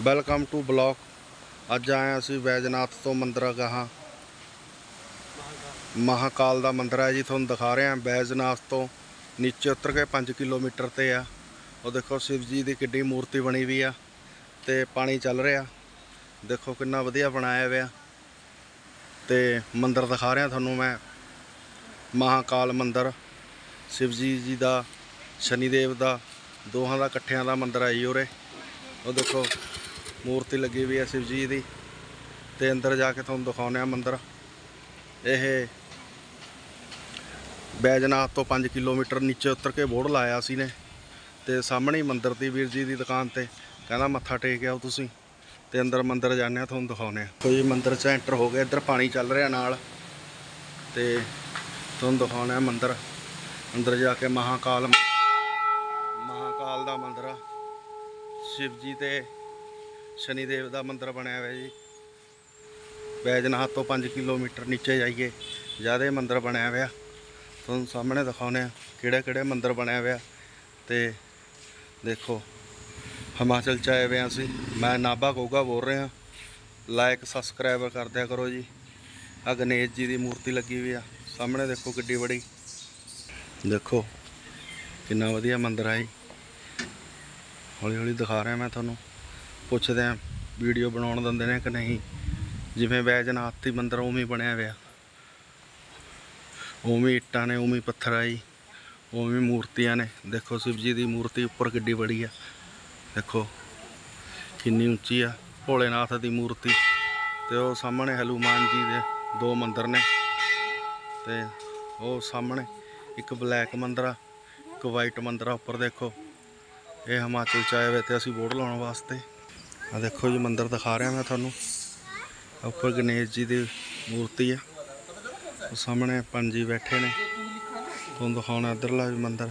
Welcome to block ਅੱਜ ਆਏ ਅਸੀਂ ਵੈਜਨਾਥ ਤੋਂ ਮੰਦਰਾ ਗਾਹਾਂ। ਮਹਾਕਾਲ ਦਾ ਮੰਦਿਰ ਹੈ ਜੀ, ਤੁਹਾਨੂੰ ਦਿਖਾ ਰਹੇ ਹਾਂ। ਵੈਜਨਾਥ ਤੋਂ ਨੀਚੇ ਉਤਰ ਕੇ 5 ਕਿਲੋਮੀਟਰ ਤੇ ਆ। ਉਹ ਦੇਖੋ ਸ਼ਿਵ ਜੀ ਦੀ ਕਿੱਡੀ ਮੂਰਤੀ ਬਣੀ ਵੀ ਆ ਤੇ ਪਾਣੀ ਚੱਲ ਰਿਹਾ। ਦੇਖੋ ਕਿੰਨਾ ਵਧੀਆ ਬਣਾਇਆ ਹੋਇਆ। ਤੇ ਮੰਦਿਰ ਦਿਖਾ ਰਿਹਾ ਤੁਹਾਨੂੰ ਮੈਂ। ਮਹਾਕਾਲ ਮੰਦਿਰ। ਸ਼ਿਵ ਜੀ ਜੀ ਦਾ, ਸ਼ਨੀਦੇਵ ਦਾ, ਦੋਹਾਂ ਦਾ ਇਕੱਠਿਆਂ ਦਾ ਮੰਦਿਰ ਹੈ ਜੀ ਉਰੇ। ਉਹ ਦੇਖੋ ਮੂਰਤੀ ਲੱਗੀ ਵੀ ਹੈ ਸ਼ਿਵ ਜੀ ਦੀ ਤੇ ਅੰਦਰ ਜਾ ਕੇ ਤੁਹਾਨੂੰ ਦਿਖਾਉਂਦੇ ਆ ਮੰਦਿਰ। ਇਹ ਬੈਜਨਾਥ ਤੋਂ 5 ਕਿਲੋਮੀਟਰ ਨੀਚੇ ਉਤਰ ਕੇ ਬੋਰਡ ਲਾਇਆ ਸੀ ਨੇ ਤੇ ਸਾਹਮਣੇ ਹੀ ਮੰਦਿਰ ਦੀ ਵੀਰ ਜੀ ਦੀ ਦੁਕਾਨ ਤੇ ਕਹਿੰਦਾ ਮੱਥਾ ਟੇਕ ਆਓ ਤੁਸੀਂ ਤੇ ਅੰਦਰ ਮੰਦਿਰ ਜਾਂਦੇ ਆ, ਤੁਹਾਨੂੰ ਦਿਖਾਉਂਦੇ ਆ। ਕੋਈ ਮੰਦਿਰ ਚ ਐਂਟਰ ਹੋ ਗਏ ਇੱਧਰ ਪਾਣੀ ਚੱਲ ਰਿਹਾ ਨਾਲ ਤੇ ਤੁਹਾਨੂੰ ਦਿਖਾਉਂਦੇ ਆ ਮੰਦਿਰ। ਅੰਦਰ ਜਾ ਕੇ ਮਹਾਕਾਲ ਮਹਾਕਾਲ ਦਾ ਮੰਦਿਰ ਆ। ਸ਼ਿਵ ਜੀ ਤੇ ਸ਼ਨੀਦੇਵ ਦਾ ਮੰਦਿਰ ਬਣਿਆ ਹੋਇਆ ਜੀ। ਬੈਜਨਾਥ ਤੋਂ 5 ਕਿਲੋਮੀਟਰ ਨੀਚੇ ਜਾਈਏ, ਜ਼ਿਆਦਾ ਮੰਦਿਰ ਬਣਿਆ ਹੋਇਆ। ਤੁਹਾਨੂੰ ਸਾਹਮਣੇ ਦਿਖਾਉਂਦੇ ਆ ਕਿਹੜੇ ਕਿਹੜੇ ਮੰਦਿਰ ਬਣਿਆ ਹੋਇਆ। ਤੇ ਦੇਖੋ, ਹਿਮਾਚਲ ਚ ਆਏ ਹੋਏ ਹਾਂ ਅਸੀਂ। ਮੈਂ ਨਾਭਾ ਗੋਗਾ ਬੋਲ ਰਿਹਾ। ਲਾਈਕ ਸਬਸਕ੍ਰਾਈਬਰ ਕਰ ਦਿਆ ਕਰੋ ਜੀ। ਆ ਗਣੇਸ਼ ਜੀ ਦੀ ਮੂਰਤੀ ਲੱਗੀ ਹੋਈ ਆ। ਸਾਹਮਣੇ ਦੇਖੋ ਕਿੱਡੀ ਬੜੀ। ਦੇਖੋ, ਕਿੰਨਾ ਵਧੀਆ ਮੰਦਿਰ ਹੈ ਜੀ। ਹੌਲੀ ਹੌਲੀ ਦਿਖਾ ਰਿਹਾ ਮੈਂ ਤੁਹਾਨੂੰ। ਪੁੱਛਦੇ ਆ, ਵੀਡੀਓ ਬਣਾਉਣ ਦਿੰਦੇ ਨੇ ਕਿ ਨਹੀਂ? ਜਿਵੇਂ ਵੈਜਨਾਥ ਦੀ ਮੰਦਿਰ ਉਵੇਂ ਬਣਿਆ ਹੋਇਆ। ਉਵੇਂ ਇੱਟਾਂ ਨੇ, ਉਵੇਂ ਪੱਥਰ ਆ ਜੀ ਉਵੇਂ ਮੂਰਤੀਆਂ ਨੇ। ਦੇਖੋ ਸ਼ਿਵ ਜੀ ਦੀ ਮੂਰਤੀ ਉੱਪਰ ਕਿੱਡੀ ਬੜੀ ਆ। ਦੇਖੋ, ਕਿੰਨੀ ਉੱਚੀ ਆ। ਭੋਲੇਨਾਥ ਦੀ ਮੂਰਤੀ ਤੇ ਉਹ ਸਾਹਮਣੇ ਹਨੂਮਾਨ ਜੀ ਦੇ ਦੋ ਮੰਦਿਰ ਨੇ ਤੇ ਉਹ ਸਾਹਮਣੇ ਇੱਕ ਬਲੈਕ ਮੰਦਿਰ ਆ, ਇੱਕ ਵਾਈਟ ਮੰਦਿਰ ਆ। ਉੱਪਰ ਦੇਖੋ, ਇਹ ਹਿਮਾਚਲ ਚ ਆਏ ਹੋਏ ਤੇ ਅਸੀਂ ਵੋਟ ਲਾਉਣ ਵਾਸਤੇ ਆ ਦੇਖੋ ਜੀ, ਮੰਦਿਰ ਦਿਖਾ ਰਿਹਾ ਮੈਂ ਤੁਹਾਨੂੰ। ਉੱਪਰ ਗਣੇਸ਼ ਜੀ ਦੀ ਮੂਰਤੀ ਆ। ਉਹ ਸਾਹਮਣੇ ਪੰਜੀ ਬੈਠੇ ਨੇ। ਤੁਹਾਨੂੰ ਦਿਖਾਉਣਾ ਇੱਧਰਲਾ ਵੀ ਮੰਦਿਰ।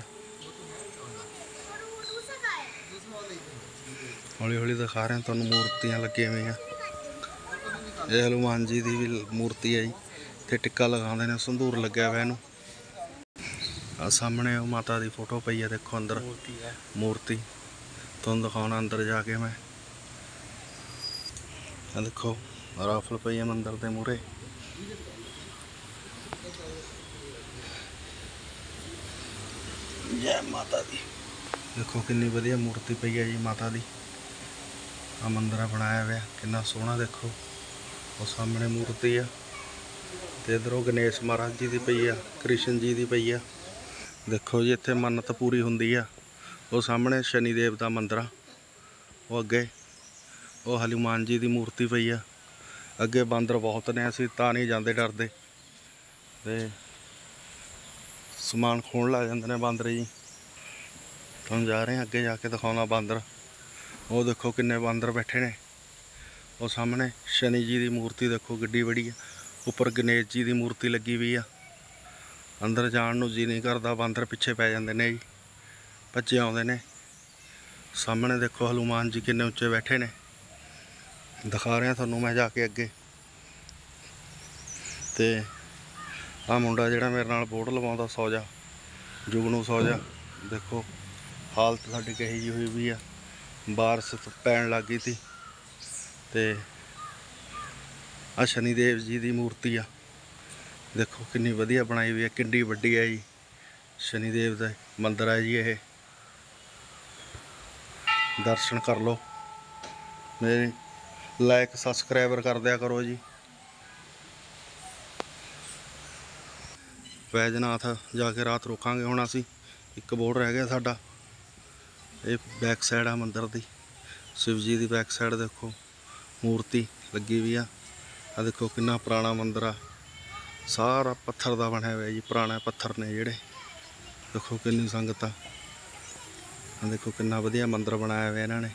ਹੌਲੀ ਹੌਲੀ ਦਿਖਾ ਰਿਹਾ, ਤੁਹਾਨੂੰ ਮੂਰਤੀਆਂ ਲੱਗੀਆਂ ਹੋਈਆਂ। ਇਹ ਹਨੂਮਾਨ ਜੀ ਦੀ ਵੀ ਮੂਰਤੀ ਹੈ ਜੀ। ਤੇ ਟਿੱਕਾ ਲਗਾਉਂਦੇ ਨੇ, ਸੰਧੂਰ ਲੱਗਿਆ ਹੋਇਆ ਇਹਨੂੰ। ਆ ਸਾਹਮਣੇ ਉਹ ਮਾਤਾ ਦੀ ਫੋਟੋ ਪਈ ਹੈ ਦੇਖੋ ਅੰਦਰ। ਮੂਰਤੀ ਹੈ ਮੂਰਤੀ। ਤੁਹਾਨੂੰ ਦਿਖਾਉਣਾ ਅੰਦਰ ਜਾ ਕੇ ਮੈਂ। ਆ ਦੇਖੋ, ਰਾਫਲ ਪਈ ਹੈ ਮੰਦਰ ਦੇ ਮੂਹਰੇ। ਜੈ ਮਾਤਾ ਦੀ। ਦੇਖੋ ਕਿੰਨੀ ਵਧੀਆ ਮੂਰਤੀ ਪਈ ਹੈ ਜੀ ਮਾਤਾ ਦੀ। ਆ ਮੰਦਰ ਆ ਬਣਾਇਆ ਹੋਇਆ, ਕਿੰਨਾ ਸੋਹਣਾ ਦੇਖੋ। ਉਹ ਸਾਹਮਣੇ ਮੂਰਤੀ ਆ। ਤੇ ਇਧਰੋਂ ਗਣੇਸ਼ ਮਹਾਰਾਜ ਜੀ ਦੀ ਪਈ ਆ, ਕ੍ਰਿਸ਼ਨ ਜੀ ਦੀ ਪਈ ਆ। ਦੇਖੋ ਜੀ ਇੱਥੇ ਮੰਨਤ ਪੂਰੀ ਹੁੰਦੀ ਆ। ਉਹ ਸਾਹਮਣੇ ਸ਼ਨੀਦੇਵ ਦਾ ਮੰਦਰ ਆ। ਉਹ ਅੱਗੇ ਉਹ ਹਨੂਮਾਨ ਜੀ ਦੀ ਮੂਰਤੀ ਪਈ ਆ। ਅੱਗੇ ਬਾਂਦਰ ਬਹੁਤ ਨੇ, ਅਸੀਂ ਤਾਂ ਨਹੀਂ ਜਾਂਦੇ ਡਰਦੇ। ਤੇ ਸਮਾਨ ਖੋਣ ਲੱਗ ਜਾਂਦੇ ਨੇ ਬਾਂਦਰ ਜੀ। ਤੁਹਾਨੂੰ ਜਾ ਰਹੇ ਹਾਂ, ਅੱਗੇ ਜਾ ਕੇ ਦਿਖਾਉਣਾ ਬਾਂਦਰ। ਉਹ ਦੇਖੋ ਕਿੰਨੇ ਬਾਂਦਰ ਬੈਠੇ ਨੇ। ਉਹ ਸਾਹਮਣੇ ਸ਼ਨੀ ਜੀ ਦੀ ਮੂਰਤੀ ਦੇਖੋ ਗੱਡੀ ਬੜੀ ਆ। ਉੱਪਰ ਗਣੇਸ਼ ਜੀ ਦੀ ਮੂਰਤੀ ਲੱਗੀ ਵੀ ਆ। ਅੰਦਰ ਜਾਣ ਨੂੰ ਜੀ ਨਹੀਂ ਕਰਦਾ, ਬਾਂਦਰ ਪਿੱਛੇ ਪੈ ਜਾਂਦੇ ਨੇ ਜੀ। ਭੱਜੇ ਆਉਂਦੇ ਨੇ। ਸਾਹਮਣੇ ਦੇਖੋ ਹਨੂਮਾਨ ਜੀ ਕਿੰਨੇ ਉੱਚੇ ਬੈਠੇ ਨੇ। ਦਿਖਾ ਰਿਹਾ ਤੁਹਾਨੂੰ ਮੈਂ ਜਾ ਕੇ ਅੱਗੇ। ਤੇ ਆ ਮੁੰਡਾ ਜਿਹੜਾ ਮੇਰੇ ਨਾਲ ਬੋਰਡ ਲਵਾਉਂਦਾ ਸੌ ਜਾ ਜੁਗਨੂ ਸੌਜਾ। ਦੇਖੋ, ਹਾਲਤ ਸਾਡੀ ਕਹੀ ਜੀ ਹੋਈ ਵੀ ਆ। ਬਾਰਿਸ਼ ਪੈਣ ਲੱਗ ਗਈ ਸੀ। ਤੇ ਆ ਸ਼ਨੀਦੇਵ ਜੀ ਦੀ ਮੂਰਤੀ ਆ। ਦੇਖੋ, ਕਿੰਨੀ ਵਧੀਆ ਬਣਾਈ ਹੋਈ ਹੈ ਕਿੰਨੀ ਵੱਡੀ ਹੈ ਜੀ। ਸ਼ਨੀਦੇਵ ਦਾ ਮੰਦਿਰ ਹੈ ਜੀ ਇਹ। ਦਰਸ਼ਨ ਕਰ ਲਓ। ਮੇਰੇ ਲਾਈਕ ਸਬਸਕ੍ਰਾਈਬਰ ਕਰ ਦਿਆ ਕਰੋ ਜੀ। ਵੈਜਨਾਥ ਜਾ ਕੇ ਰਾਤ ਰੋਕਾਂਗੇ ਹੁਣ ਅਸੀਂ। ਇੱਕ ਬੋਰਡ ਰਹਿ ਗਿਆ ਸਾਡਾ। ਇਹ ਬੈਕ ਸਾਈਡ ਆ ਮੰਦਿਰ ਦੀ। ਸ਼ਿਵਜੀ ਦੀ ਬੈਕ ਸਾਈਡ ਦੇਖੋ। ਮੂਰਤੀ ਲੱਗੀ ਵੀ ਆ। ਆ ਦੇਖੋ ਕਿੰਨਾ ਪੁਰਾਣਾ ਮੰਦਿਰ ਆ। ਸਾਰਾ ਪੱਥਰ ਦਾ ਬਣਿਆ ਹੋਇਆ ਜੀ, ਪੁਰਾਣੇ ਪੱਥਰ ਨੇ ਜਿਹੜੇ। ਦੇਖੋ ਕਿੰਨੀ ਸੰਗਤ ਆ। ਆ ਦੇਖੋ ਕਿੰਨਾ ਵਧੀਆ ਮੰਦਿਰ ਬਣਾਇਆ ਹੋਇਆ ਇਹਨਾਂ ਨੇ।